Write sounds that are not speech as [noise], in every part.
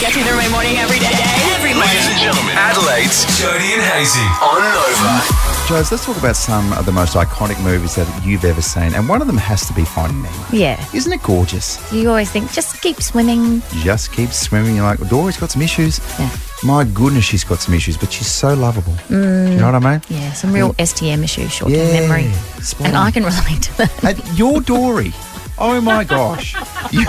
Gets me through my morning every day. Every morning. Ladies and gentlemen, Adelaide's Jodie and Hazy on Nova. Joes, let's talk about some of the most iconic movies that you've ever seen, and one of them has to be Finding Nemo. Yeah. Isn't it gorgeous? You always think, just keep swimming. Just keep swimming. You're like, Dory's got some issues. Yeah. My goodness, she's got some issues, but she's so lovable. Mm. Do you know what I mean? Yeah, some real STM issues, short term Yeah, memory. spot And on. I can relate to that. And your Dory. Oh my [laughs] gosh. You-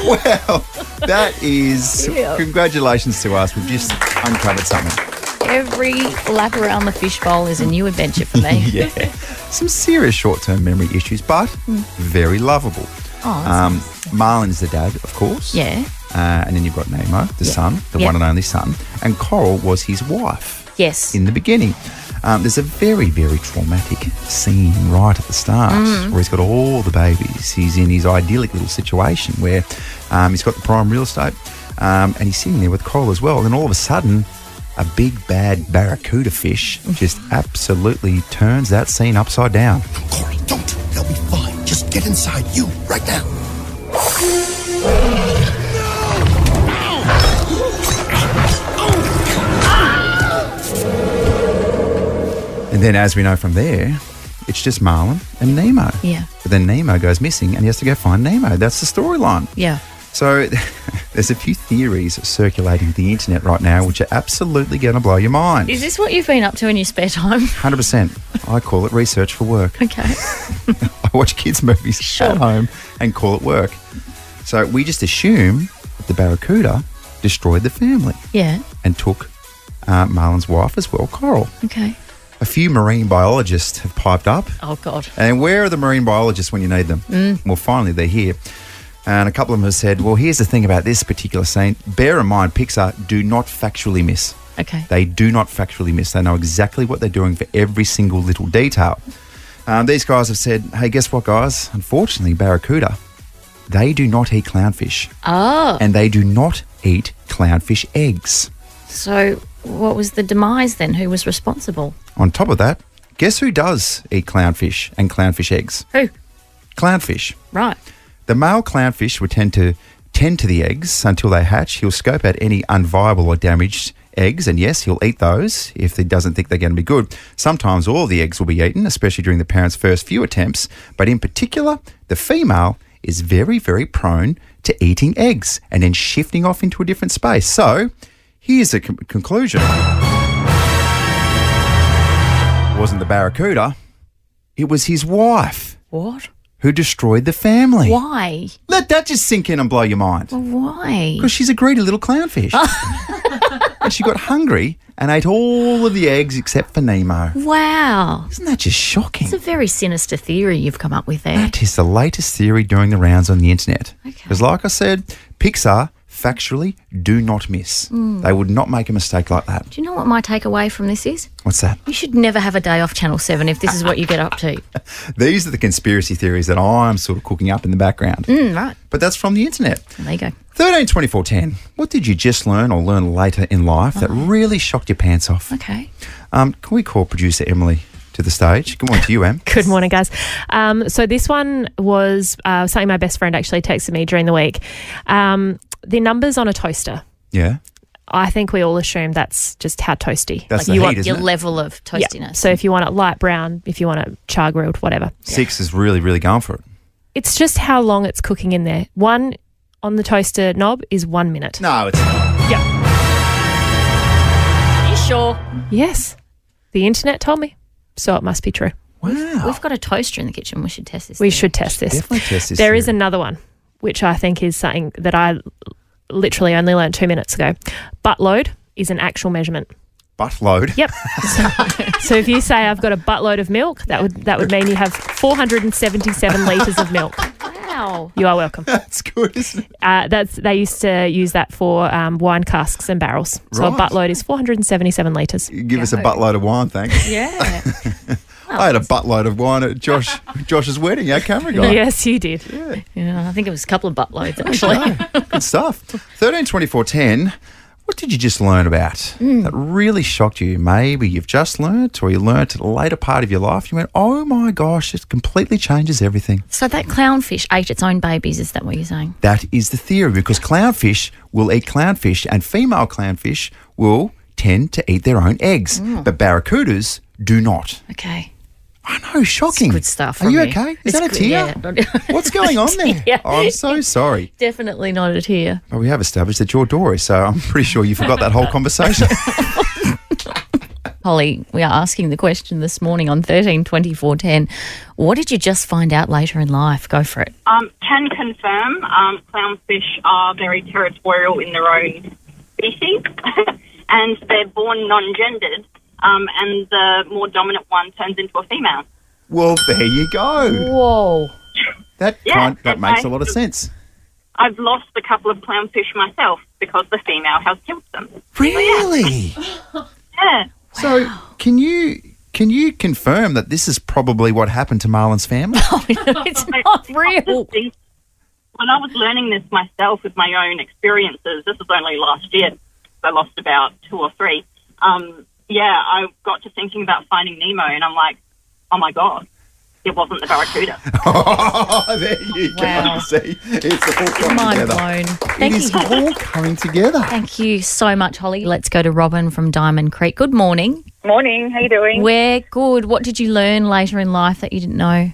[laughs] well, that is congratulations to us. We've just uncovered something. Every lap around the fishbowl is a new adventure for me. [laughs] Yeah. Some serious short term memory issues, but very lovable. Oh, Um, nice. Marlin's the dad, of course. Yeah. Uh, and then you've got Nemo, the Yeah. son, the Yeah. one and only son. And Coral was his wife Yes. in the beginning. Um, there's a very, very traumatic scene right at the start Mm. where he's got all the babies. He's in his idyllic little situation where um, he's got the prime real estate um, and he's sitting there with Coral as well. And then all of a sudden, a big bad barracuda fish just [laughs] absolutely turns that scene upside down. Corey, don't. They'll be fine. Just get inside. You, right now. And then, as we know from there, it's just Marlin and Nemo. Yeah. But then Nemo goes missing and he has to go find Nemo. That's the storyline. Yeah. So [laughs] there's a few theories circulating the internet right now which are absolutely going to blow your mind. Is this what you've been up to in your spare time? [laughs] 100%. I call it research for work. Okay. [laughs] I watch kids' movies at home and call it work. So we just assume that the Barracuda destroyed the family Yeah. and took uh, Marlin's wife as well, Coral. Okay. A few marine biologists have piped up. Oh, God. And where are the marine biologists when you need them? Well, finally, they're here. And a couple of them have said, well, here's the thing about this particular scene. Bear in mind, Pixar do not factually miss. Okay. They do not factually miss. They know exactly what they're doing for every single little detail. Um, these guys have said, hey, guess what, guys? Unfortunately, Barracuda, they do not eat clownfish. Oh. And they do not eat clownfish eggs. So, what was the demise then? Who was responsible? On top of that, guess who does eat clownfish and clownfish eggs? Who? Clownfish. Right. The male clownfish would tend to tend to the eggs until they hatch. He'll scope out any unviable or damaged eggs, and yes, he'll eat those if he doesn't think they're going to be good. Sometimes all the eggs will be eaten, especially during the parent's first few attempts, but in particular, the female is very, very prone to eating eggs and then shifting off into a different space. So, here's a con- conclusion. It wasn't the barracuda, it was his wife What? who destroyed the family. Why? Let that just sink in and blow your mind. Why? Because she's a greedy little clownfish. [laughs] and she got hungry and ate all of the eggs except for Nemo. Wow. Isn't that just shocking? It's a very sinister theory you've come up with there. That is the latest theory during the rounds on the internet. Okay. Because, like I said, Pixar factually do not miss. Hmm. They would not make a mistake like that. Do you know what my takeaway from this is? What's that? You should never have a day off Channel 7 if this is what you get up to. [laughs] These are the conspiracy theories that I'm sort of cooking up in the background. Mm, right. But that's from the internet. There you go. 13 24 10. What did you just learn or learn later in life that really shocked your pants off? Oh. Okay. Um, can we call producer Emily to the stage? Good morning to you, Em. [laughs] Good morning, guys. Um, so this one was uh, something my best friend actually texted me during the week. Um, the numbers on a toaster. Yeah. I think we all assume that's just how toasty. That's you the want heat, your isn't it? level of Yeah. toastiness. So if you want it light brown, if you want it char grilled, whatever. Six is really, really going for it. It's just how long it's cooking in there. One on the toaster knob is one minute. No, it's Yeah. you sure? Yes. The internet told me. So it must be true. wow. We've got a toaster in the kitchen. We should test this. We thing. should test this. Definitely test this. There is theory. another one, which I think is something that I literally only learned two minutes ago. Buttload is an actual measurement. butt load. Yep. [laughs] So, so if you say I've got a buttload of milk, that would that would mean you have 477 liters of milk. Wow. You are welcome. That's good, isn't it? Uh, that's they used to use that for um, wine casks and barrels. So a buttload is 477 liters. Give us a buttload of wine, thanks. Yeah. [laughs] I had a buttload of wine at Josh [laughs] Josh's wedding, our camera guy. Yes, you did. yeah. I think it was a couple of buttloads actually. Good stuff. 13 24 10. What did you just learn about mm. that really shocked you? Maybe you've just learnt, or you learnt at a later part of your life. You went, "Oh my gosh, it completely changes everything." So that clownfish ate its own babies. Is that what you're saying? That is the theory because clownfish will eat clownfish, and female clownfish will tend to eat their own eggs, mm. but barracudas do not. Okay. I know, shocking. good stuff Are you you. okay? Is It's that a good, tear? yeah. What's going on there? [laughs] Yeah. Oh, I'm so sorry. Definitely not a tear. Well, we have established that you're Dory, so I'm pretty sure you forgot that whole [laughs] conversation. Holly, we are asking the question this morning on 13 24 10. What did you just find out later in life? Go for it. Um, can confirm um, clownfish are very territorial in their own species [laughs] and they're born non gendered, um, and the more dominant one turns into a female. well, there you go. Whoa. That Yeah, kind, that and makes I- a lot of sense. I've lost a couple of clownfish myself because the female has killed them. Really? [laughs] Yeah. So, can you can you confirm that this is probably what happened to Marlin's family? [laughs] it's not [laughs] real. When I was learning this myself with my own experiences, this was only last year. I lost about two or three. Um, yeah, I got to thinking about finding Nemo, and I'm like, oh my god, it wasn't the barracuda. [laughs] oh, there you Wow. go. See, it's all coming Mind together. blown. It Thank is you. all coming together. Thank you so much, Holly. Let's go to Robin from Diamond Creek. Good morning. Morning, how you doing? We're good. What did you learn later in life that you didn't know?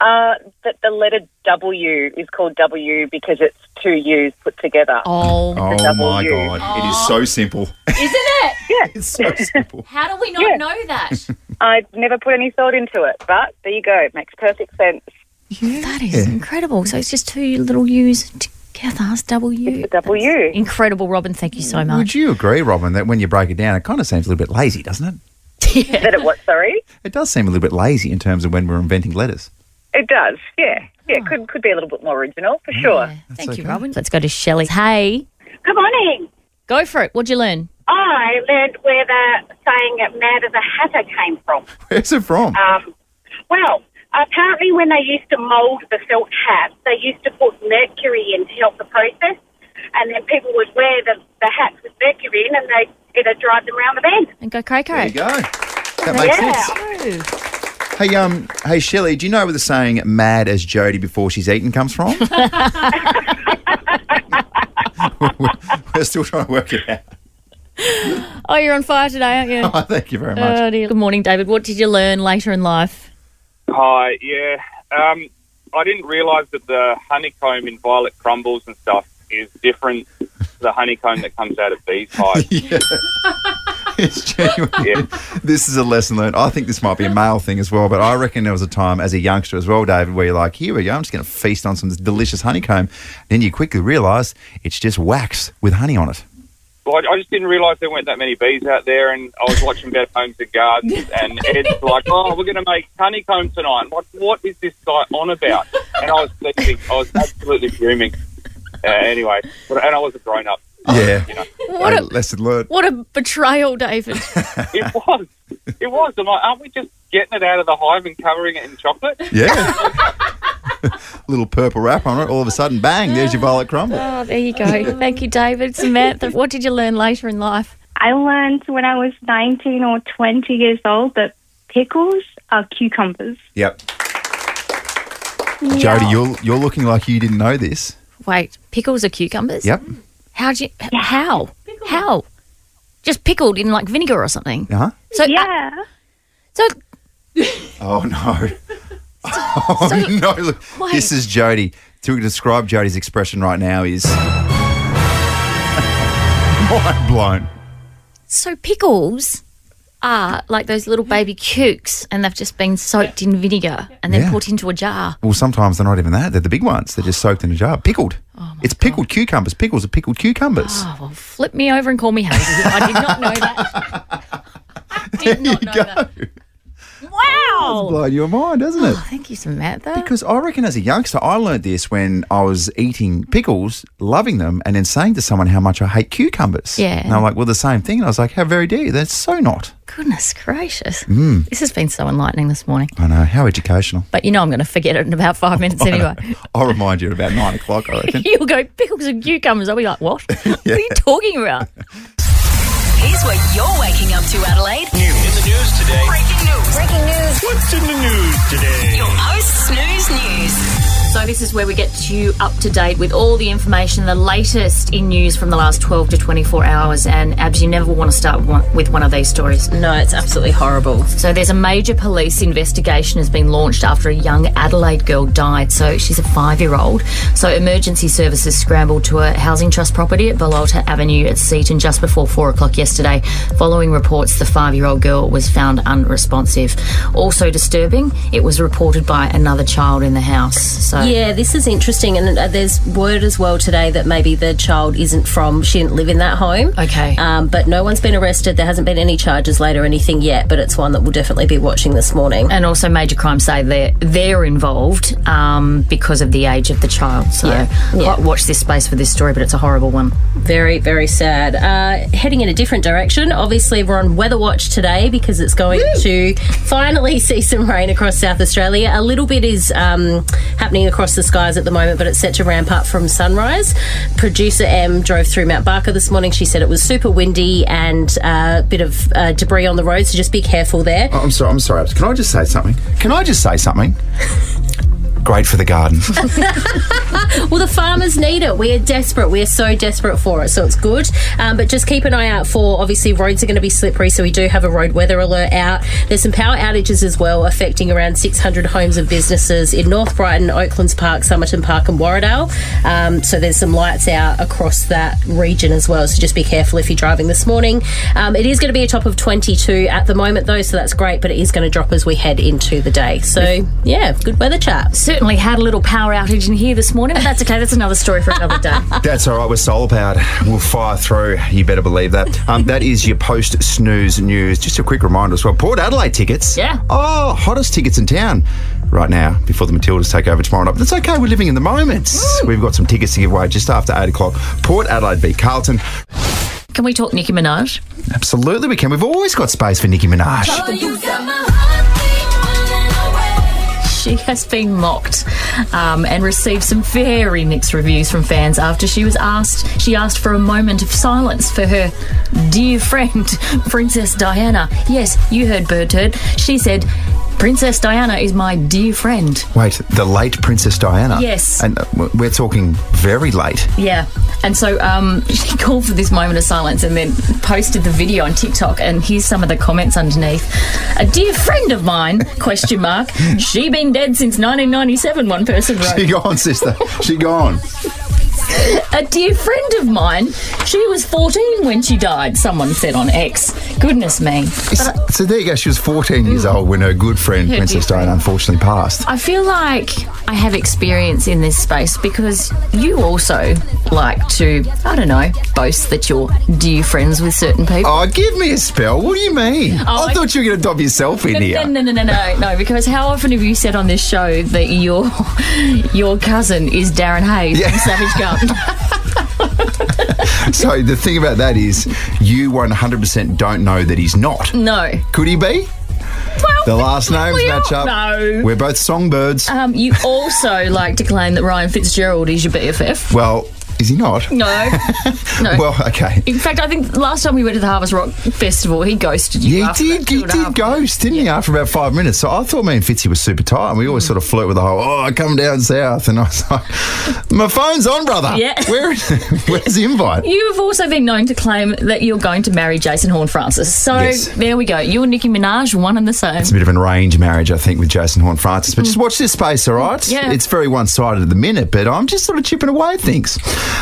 Uh, that the letter W is called W because it's two U's put together. Oh, Oh my U. god, it is so oh. simple. isn't it? Yeah. [laughs] It's so simple. How do we not Yeah. know that? [laughs] I've never put any thought into it, but there you go. It makes perfect sense. That is incredible. So it's just two little U's together. It's double U. It's a double U. Incredible, Robin. Thank you so much. Would you agree, Robin, that when you break it down, it kind of seems a little bit lazy, doesn't it? [laughs] That it what? Sorry, It does seem a little bit lazy in terms of when we're inventing letters. It does. Yeah, yeah. Could could be a little bit more original for sure. Yeah. Thank you, okay. Robin. Let's go to Shelley. Hey, Good morning. go for it. What'd you learn? I learned where the saying "mad as a hatter" came from. [laughs] Where's it from? Um, well, apparently, when they used to mould the felt hat, they used to put mercury in to help the process, and then people would wear the, the hats with mercury in, and they it'd drive them around the bend. And go cray there you go. That makes Yeah. sense. Hey, um, hey, Shelley, do you know where the saying "mad as Jodie before she's eaten" comes from? [laughs] [laughs] we're still trying to work it out. Oh, you're on fire today, aren't you? [laughs] Oh, thank you very much. Oh, dear. Good morning, David. What did you learn later in life? Hi, yeah. Um, I didn't realise that the honeycomb in violet crumbles and stuff is different to the honeycomb that comes out of bees' hives. Yeah. [laughs] it's genuine. Yeah. This is a lesson learned. I think this might be a male thing as well, but I reckon there was a time as a youngster as well, David, where you're like, here we go, I'm just going to feast on some delicious honeycomb. Then you quickly realise it's just wax with honey on it. Well, I I just didn't realise there weren't that many bees out there, and I was watching Better Homes and Gardens, [laughs] and Ed's like, "Oh, we're going to make honeycomb tonight." What is this guy on about? And I was thinking, I was absolutely fuming. Uh, anyway, but, and I was a grown up. Yeah. Oh, you know, What a lesson learned. What a betrayal, David. [laughs] it was, it was. I'm like, aren't we just getting it out of the hive and covering it in chocolate? Yeah. [laughs] Little purple wrap on it. All of a sudden, bang, there's your violet crumble. oh, there you go. Thank you, David. Samantha, what did you learn later in life? I learned when I was 19 or 20 years old that pickles are cucumbers. Yep. Jodie, you're, you're looking like you didn't know this. Wait, pickles are cucumbers? Yep. How'd you, h- how? How? Just pickled in like vinegar or something. Uh huh. So, uh, Yeah. so [laughs] Oh, no. [laughs] Oh, no. Look, Wait. this is Jodie. To describe Jodie's expression right now is [laughs] mind blown. So pickles are like those little baby cukes, and they've just been soaked in vinegar and then Yeah. put into a jar. Well, sometimes they're not even that. They're the big ones. They're just soaked in a jar. Pickled. Oh it's pickled cucumbers. Pickles are pickled cucumbers. Oh, well, flip me over and call me Hazy. I did not know that. [laughs] I did not know that. Wow. Blown your mind, doesn't it? Oh, thank you, Samantha. Because I reckon as a youngster, I learned this when I was eating pickles, loving them, and then saying to someone how much I hate cucumbers. Yeah. And I'm like, well, the same thing. And I was like, how very dare you? That's so not. Goodness gracious. Mm. This has been so enlightening this morning. I know. How educational. But you know I'm going to forget it in about five minutes [laughs] anyway. I'll remind you at about nine o'clock, I [laughs] reckon. You'll go, pickles and cucumbers. I'll be like, what? [laughs] What are you talking about? Here's what you're waking up to, Adelaide. In the news today. Breaking news. Breaking news. What's in the news today? Your post snooze news. So this is where we get you up to date with all the information, the latest in news from the last 12 to 24 hours. And Abs, you never want to start one, with one of these stories. No, it's absolutely horrible. So there's a major police investigation has been launched after a young Adelaide girl died. So she's a five-year-old. So emergency services scrambled to a housing trust property at Valolta Avenue at Seaton just before four o'clock yesterday. Following reports, the five-year-old girl was found unresponsive. Also disturbing, it was reported by another child in the house. So Yeah, this is interesting, and uh, there's word as well today that maybe the child isn't from, she didn't live in that home. Okay. Um, but no one's been arrested. There hasn't been any charges laid or anything yet, but it's one that we'll definitely be watching this morning. and also major crimes say they're they're involved um, because of the age of the child. So Yeah, yeah. watch this space for this story, but it's a horrible one. Very, very sad. Uh, heading in a different direction. Obviously, we're on weather watch today because it's going to finally [laughs] see some rain across South Australia. A little bit is um, happening across the skies at the moment, but it's set to ramp up from sunrise. Producer M drove through Mount Barker this morning. She said it was super windy and a bit of uh, debris on the road, so just be careful there. Oh, I'm sorry. I'm sorry. Can I just say something? Can I just say something? Great for the garden. [laughs] [laughs] well, the farmers need it. We are desperate. We are so desperate for it. So it's good. Um, but just keep an eye out for obviously roads are going to be slippery. So we do have a road weather alert out. There's some power outages as well affecting around 600 homes and businesses in North Brighton, Oaklands Park, Somerton Park, and Warradale. Um, so there's some lights out across that region as well. So just be careful if you're driving this morning. Um, it is going to be a top of 22 at the moment though. So that's great. But it is going to drop as we head into the day. So yeah, good weather chat. Certainly had a little power outage in here this morning, but that's okay. That's another story for another day. [laughs] That's all right. We're solar powered. We'll fire through. You better believe that. Um, that is your post snooze news. Just a quick reminder as well. Port Adelaide tickets. Yeah. Oh, hottest tickets in town right now before the Matildas take over tomorrow night. But that's okay. We're living in the moment. We've got some tickets to give away just after eight o'clock. Port Adelaide v Carlton. Can we talk Nicki Minaj? Absolutely, we can. We've always got space for Nicki Minaj. She has been mocked um, and received some very mixed reviews from fans after she was asked. She asked for a moment of silence for her dear friend, [laughs] Princess Diana. Yes, you heard Bird Turd. She said, "Princess Diana is my dear friend." Wait, the late Princess Diana. Yes. And uh, we're talking very late. Yeah, and so um, [laughs] she called for this moment of silence and then posted the video on TikTok. And here's some of the comments underneath: "A dear friend of mine?" [laughs] Question mark. She been dead since 1997. One person wrote. She gone, sister. She gone. [laughs] A dear friend of mine, she was 14 when she died, someone said on X. Goodness me. But So there you go. She was 14 years mm. old when her good friend Her Princess Diana unfortunately passed. I feel like I have experience in this space because you also like to, I don't know, boast that you're dear friends with certain people. Oh, give me a spell. What do you mean? Oh, I, I- thought you were going to dob yourself in No, here. no, no, no, no, no, because how often have you said on this show that your [laughs] your cousin is Darren Hayes Yeah. From Savage Garden? So the thing about that is, you 100% don't know that he's not. no. Could he be? Well, The last names match up. know. We're both songbirds. Um, you also like to claim that Ryan Fitzgerald is your BFF. well, is he not? No, [laughs] no. Well, okay. In fact, I think last time we went to the Harvest Rock Festival, he ghosted you. Yeah, he did. He did ghost, didn't he? After about five minutes. So I thought me and Fitzy were super tight, and we always sort of flirt with the whole, "Oh, I come down south," and I was like, "My phone's on, brother. Yeah. [laughs] Where, where's the invite?" You have also been known to claim that you're going to marry Jason Horn Francis. So Yes. there we go. You and Nicki Minaj, one and the same. It's a bit of an arranged marriage, I think, with Jason Horne-Francis. But just watch this space, all right? Mm. Yeah. It's very one sided at the minute, but I'm just sort of chipping away at things.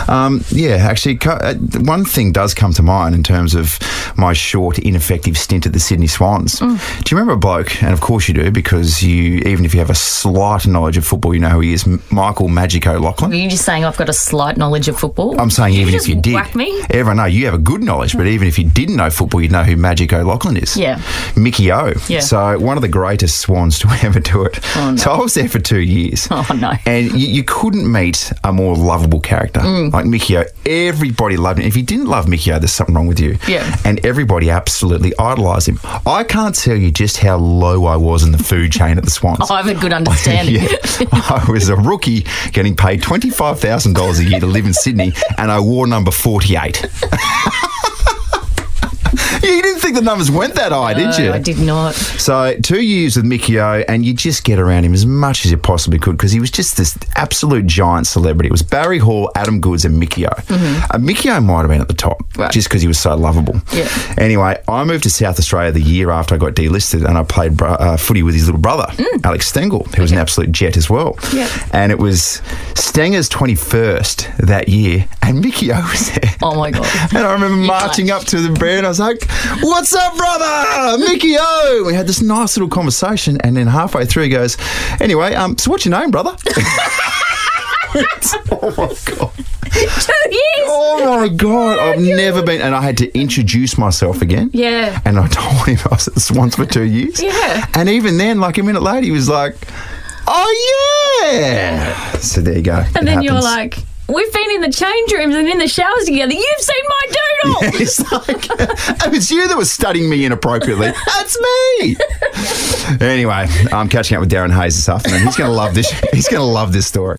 Um, yeah, actually, uh, one thing does come to mind in terms of my short, ineffective stint at the Sydney Swans. Mm. Do you remember a bloke? And of course you do, because you, even if you have a slight knowledge of football, you know who he is Michael Magic O'Loughlin. Are you just saying I've got a slight knowledge of football? I'm saying even just if you did, whack me? everyone know you have a good knowledge, but even if you didn't know football, you'd know who Magic O'Loughlin is. Yeah. Mickey O. Yeah. So one of the greatest Swans to [laughs] ever do it. Oh, no. So I was there for two years. Oh, no. And you, you couldn't meet a more lovable character Mm. Mm. like Mickey O. Everybody loved him. If you didn't love Mickey O, there's something wrong with you. Yeah. And everybody absolutely idolised him. I can't tell you just how low I was in the food chain at the Swans. Oh, [laughs] I have a good understanding. [laughs] Yeah. I was a rookie getting paid $25,000 a year to live in Sydney, and I wore number 48. [laughs] [laughs] you didn't think the numbers went that high, did you? I did not. So two years with Mickey O, and you just get around him as much as you possibly could because he was just this absolute giant celebrity. It was Barry Hall, Adam Goodes, and Mickey O. Uh, Mickey O might have been at the top just because he was so lovable. Yeah. Anyway, I moved to South Australia the year after I got delisted, and I played bro- uh, footy with his little brother, Alex Stengel, who was an absolute jet as well. Yeah. And it was Stenger's 21st that year, and Mickey O was there. Oh my god. [laughs] And I remember marching up to the band. I was like, "What's up, brother? Mickey O." We had this nice little conversation, and then halfway through, he goes, "Anyway, um, so what's your name, brother?" [laughs] oh my god! Two years. Oh my god! I've never been, and I had to introduce myself again. Yeah. And I told him I was at the Swans for two years. Yeah. And even then, like a minute later, he was like, "Oh yeah." So there you go. And It then you're like, we've been in the change rooms and in the showers together. You've seen my doodle. [laughs] It's like, oh, it's you that was studying me inappropriately. That's me. anyway, I'm catching up with Darren Hayes this afternoon. He's going to love this. He's going to love this story.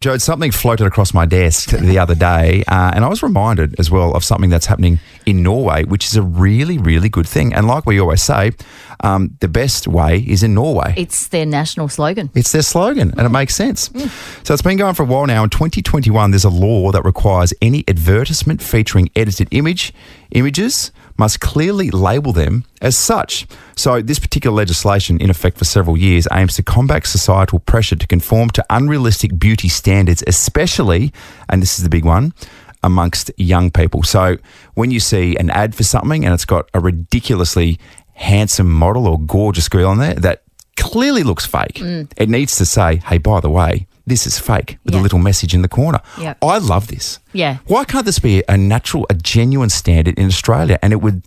Joe, something floated across my desk the other day, uh, and I was reminded as well of something that's happening in Norway, which is a really, really good thing. And like we always say, um, the best way is in Norway. It's their national slogan. It's their slogan, and it makes sense. So it's been going for a while now. In 2021, there's a law that requires any advertisement featuring edited image images must clearly label them as such. So this particular legislation, in effect for several years, aims to combat societal pressure to conform to unrealistic beauty standards, especially, and this is the big one. Amongst young people. So, when you see an ad for something and it's got a ridiculously handsome model or gorgeous girl on there that clearly looks fake. Mm. It needs to say, hey, by the way, this is fake with a little message in the corner. Yeah. I love this. Yeah. Why can't this be a natural, a genuine standard in Australia? And it would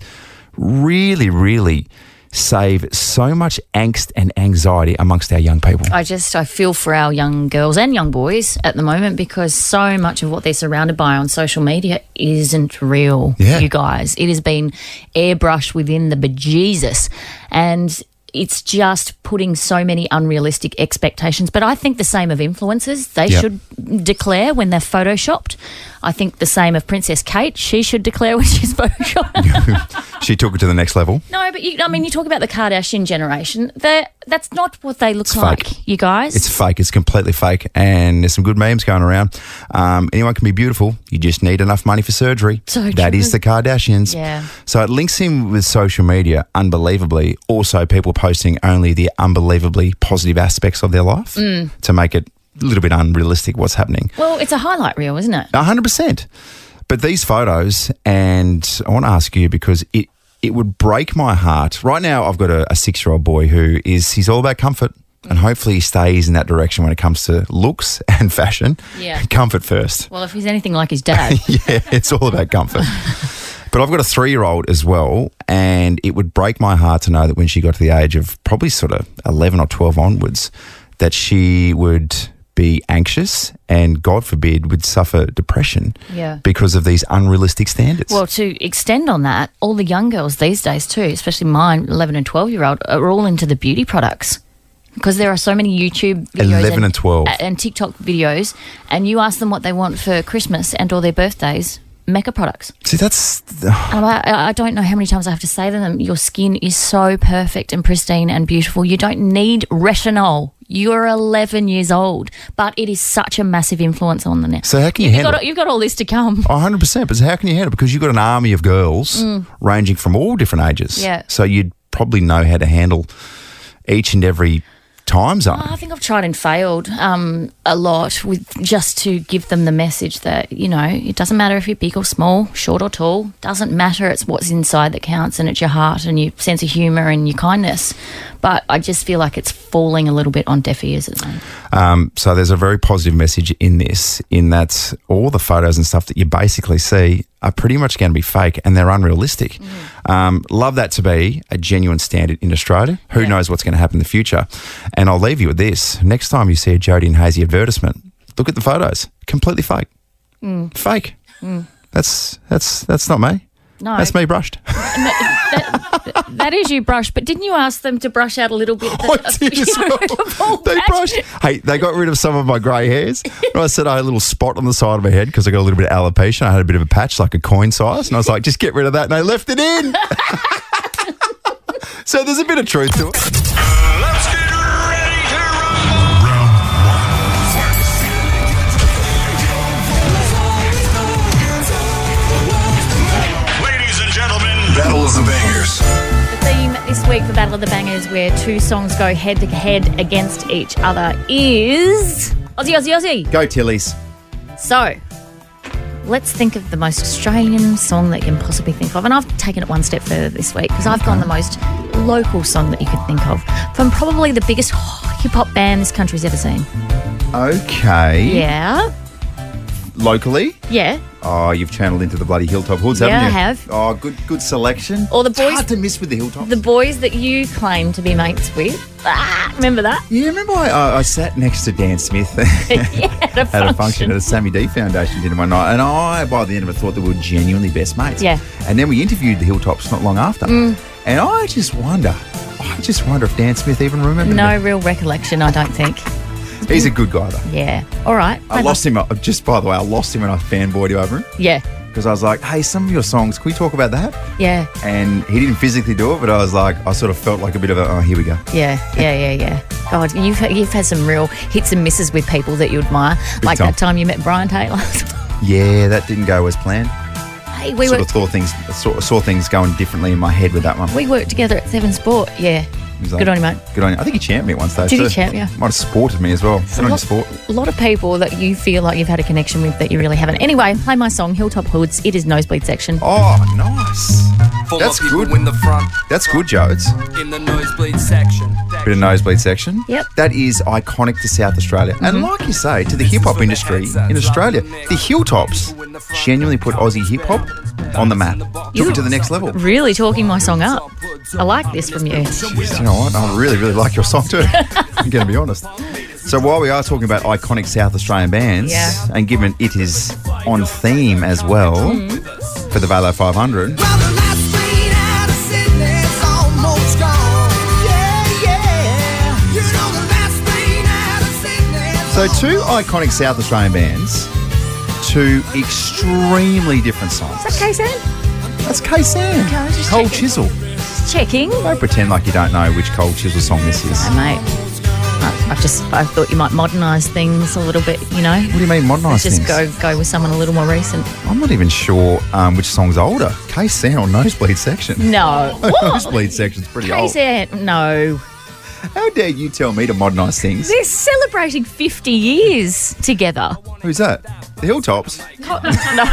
really, really save so much angst and anxiety amongst our young people. I just I feel for our young girls and young boys at the moment because so much of what they're surrounded by on social media isn't real. Yeah. You guys, it has been airbrushed within the bejesus, and it's just putting so many unrealistic expectations. But I think the same of influencers. They Yep. should declare when they're photoshopped. I think the same of Princess Kate. She should declare when she's [laughs] photoshopped. [laughs] she took it to the next level. no, but you, I mean, you talk about the Kardashian generation. They're, that's not what they look It's like. fake. You guys. It's fake. It's completely fake. And there's some good memes going around. Um, anyone can be beautiful. You just need enough money for surgery. So That is true. the Kardashians. Yeah. So it links in with social media unbelievably. Also, people posting only the unbelievably positive aspects of their life Mm. to make it a little bit unrealistic what's happening. Well, it's a highlight reel, isn't it? A hundred percent. But these photos, and I want to ask you because it it would break my heart. Right now, I've got a, a six year old boy who is he's all about comfort, and hopefully he stays in that direction when it comes to looks [laughs] and fashion. Yeah. comfort first. Well, if he's anything like his dad. [laughs] yeah, it's all about comfort. [laughs] But I've got a three year old as well, and it would break my heart to know that when she got to the age of probably sort of 11 or 12 onwards, that she would be anxious and, God forbid, would suffer depression Yeah. because of these unrealistic standards. Well, to extend on that, all the young girls these days, too, especially mine, 11 and 12 year old, are all into the beauty products. Because there are so many YouTube videos 11 and 12. and TikTok videos, and you ask them what they want for Christmas and or their birthdays, Mecca products. See, that's. I, I don't know how many times I have to say to them, your skin is so perfect and pristine and beautiful. You don't need retinol. You're 11 years old, but it is such a massive influence on the net. So how can you you've handle got, it? you've got all this to come. Oh, 100%. But how can you handle it? Because you've got an army of girls Mm. ranging from all different ages. Yeah. So you'd probably know how to handle each and every time zone. I think I've tried and failed um, a lot with just to give them the message that you know it doesn't matter if you're big or small, short or tall. Doesn't matter. It's what's inside that counts, and it's your heart and your sense of humour and your kindness. But I just feel like it's falling a little bit on deaf ears at the moment. Um, so there's a very positive message in this, in that all the photos and stuff that you basically see are pretty much going to be fake and they're unrealistic. Mm. Um, love that to be a genuine standard in Australia. Who knows what's going to happen in the future? And I'll leave you with this: next time you see a Jodie and Hazy advertisement, look at the photos. Completely fake. Mm. Fake. Mm. That's that's that's not me. No. That's me brushed. [laughs] That is you brush, but didn't you ask them to brush out a little bit? [laughs] Of the, I did as well. [laughs] They brushed. Hey, they got rid of some of my grey hairs. And I said I had a little spot on the side of my head because I got a little bit of alopecia. I had a bit of a patch, like a coin size, and I was like, just get rid of that. And they left it in. so there's a bit of truth to it. Battle of the Bangers. The theme this week for Battle of the Bangers, where two songs go head to head against each other, is Aussie, Aussie, Aussie. Go Tillies. So, let's think of the most Australian song that you can possibly think of. And I've taken it one step further this week because I've gone the most local song that you could think of from probably the biggest hip hop band this country's ever seen. Okay. Yeah. Locally. Yeah. Oh, you've channeled into the bloody Hilltop Hoods, haven't you? I have. Oh, good, good selection. Or the It's boys- hard to miss with the Hilltops. The boys that you claim to be mates with. Ah, remember that? Yeah, remember I, I, I sat next to Dan Smith [laughs] [laughs] at a at a function at a Sammy D Foundation dinner one night, and I, by the end of it, thought that we were genuinely best mates. Yeah. And then we interviewed the Hilltops not long after, Mm. and I just wonder, I just wonder if Dan Smith even remembered. No real recollection, I don't think. He's a good guy though. Yeah. All right. I lost him. uh, Just by the way, I lost him when I fanboyed you over him Yeah. because I was like, "Hey, some of your songs, can we talk about that?" Yeah. And he didn't physically do it, but I was like, I sort of felt like a bit of a, oh, here we go. Yeah, yeah, [laughs] yeah, yeah. God, you've you've had some real hits and misses with people that you admire, like time. that time you met Brian Taylor. [laughs] Yeah, that didn't go as planned. hey, we sort worked of saw things, saw, saw things going differently in my head with that one. we worked together at Seven Sport. Yeah, like, good on you, mate. Good on you. I think he champed me once one stage. Did he too. champ you? Might have sported me as well. Good on you, lot- sport. A lot of people that you feel like you've had a connection with that you really haven't. Anyway, play my song Hilltop Hoods. It is nosebleed section. Oh, nice. Full That's good. in the front, That's good, Jodes. in the nosebleed section. Bit of nosebleed section. Yep. That is iconic to South Australia. And like you say, to the hip hop industry in Australia, the Hilltops genuinely put Aussie hip hop on the map. Took it to the next level. Really talking my song up. I like this from you. You know what? I really, really like your song too. [laughs] I'm going to be honest. So while we are talking about iconic South Australian bands, Yeah. and given it is on theme as well Mm-hmm. for the Valo 500, so two iconic South Australian bands, two extremely different songs. Is that Khe Sanh? That's Khe Sanh, Okay, I was just Cold checking. Chisel. Just checking. Don't pretend like you don't know which Cold Chisel song this is. Hey, mate. I, I just I thought you might modernise things a little bit. You know. What do you mean modernise Just things? go go with someone a little more recent. I'm not even sure um, which song's older. Khe Sanh or Nosebleed Section? No. [laughs] Nosebleed Section's pretty old. Khe Sanh? No. How dare you tell me to modernise things? They're celebrating 50 years together. Who's that? The Hilltops. no.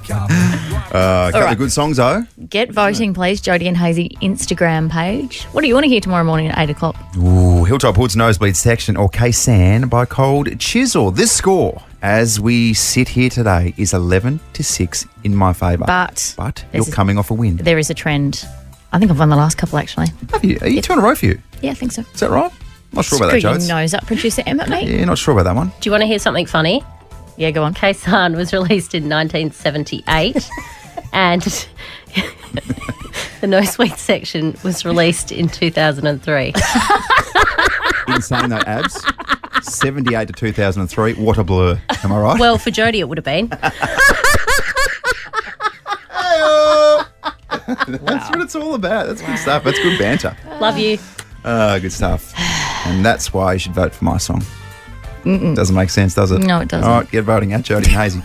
[laughs] Uh, a couple right. of good songs, though. Get voting, please. Jodie and Hazy Instagram page. What do you want to hear tomorrow morning at 8 o'clock? Ooh, Hilltop Hood's Nosebleed Section or Khe Sanh by Cold Chisel. This score, as we sit here today, is 11 to 6 in my favour. But But you're coming off a win. there is a trend. I think I've won the last couple, actually. Have you? Are you two in a row for you? Yeah, I think so. Is that right? Not sure about that, Screw your Nose up, producer Emmett, mate. Yeah, not sure about that one. Do you want to hear something funny? Yeah, go on. Khe Sanh was released in 1978 [laughs] and [laughs] the Nosebleed Section was released in 2003. [laughs] In saying that, abs, 78 to 2003, what a blur. Am I right? well, for Jodie it would have been. [laughs] That's what it's all about. That's good stuff. That's good banter. Love you. Uh, good stuff. And that's why you should vote for my song. Doesn't make sense, does it? No, it doesn't. All right, get voting at Jodie and Hazy.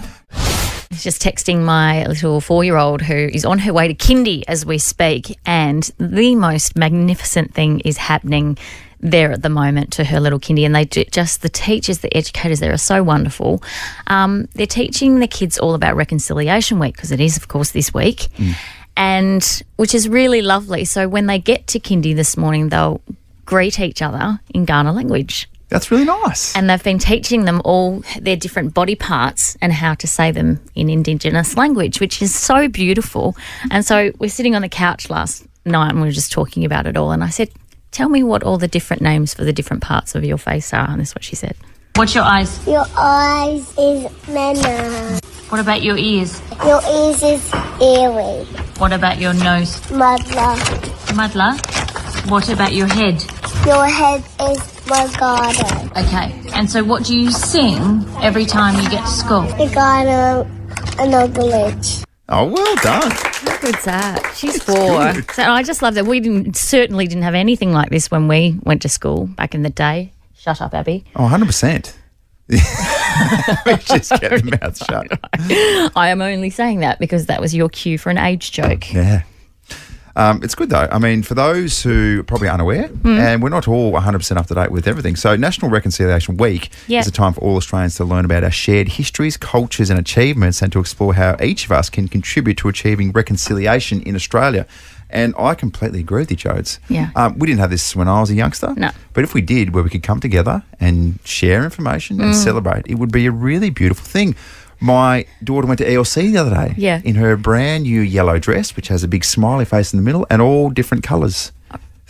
He's just texting my little four year old who is on her way to kindy as we speak. And the most magnificent thing is happening there at the moment to her little kindy. And they do, just, the teachers, the educators there are so wonderful. Um, they're teaching the kids all about Reconciliation Week because it is, of course, this week. And which is really lovely. So when they get to kindy this morning, they'll greet each other in Kaurna language. That's really nice. And they've been teaching them all their different body parts and how to say them in Indigenous language, which is so beautiful. And so we're sitting on the couch last night and we were just talking about it all. And I said, Tell me what all the different names for the different parts of your face are. And this is what she said. What's your eyes? Your eyes is Mena. What about your ears? Your ears is eerie. What about your nose? Mother. Muddler. What about your head? Your head is my garden. Okay. And so what do you sing every time you get to school? The garden and the village. Oh, well done. How good's that? She's four. So I just love that. We didn't, certainly didn't have anything like this when we went to school back in the day. Shut up, Abby. Oh, 100%. [laughs] [laughs] we just kept the mouth shut. I am only saying that because that was your cue for an age joke. Yeah. Um, it's good though. I mean, for those who are probably unaware, Hmm. and we're not all 100% up to date with everything. So, National Reconciliation Week Yeah. is a time for all Australians to learn about our shared histories, cultures, and achievements, and to explore how each of us can contribute to achieving reconciliation in Australia. And I completely agree with you, Jodes. Yeah. Um, we didn't have this when I was a youngster. No. But if we did, where we could come together and share information and Mm. celebrate, it would be a really beautiful thing. My daughter went to ELC the other day Yeah. in her brand new yellow dress, which has a big smiley face in the middle and all different colours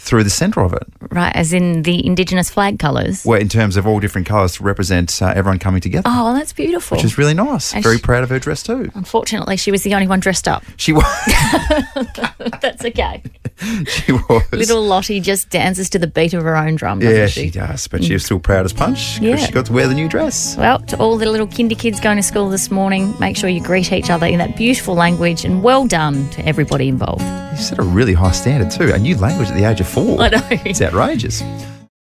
through the centre of it. Right, as in the Indigenous flag colours. Well, in terms of all different colours to represent uh, everyone coming together, Oh, that's beautiful. which is really nice. And Very she- proud of her dress too. Unfortunately, she was the only one dressed up. She was. [laughs] [laughs] That's okay. she was. Little Lottie just dances to the beat of her own drum, yeah, she? she does. But she was still proud as punch because Yeah. she got to wear the new dress. Well, to all the little kinder kids going to school this morning, make sure you greet each other in that beautiful language and well done to everybody involved. You set a really high standard too. A new language at the age of four. I know. It's outrageous.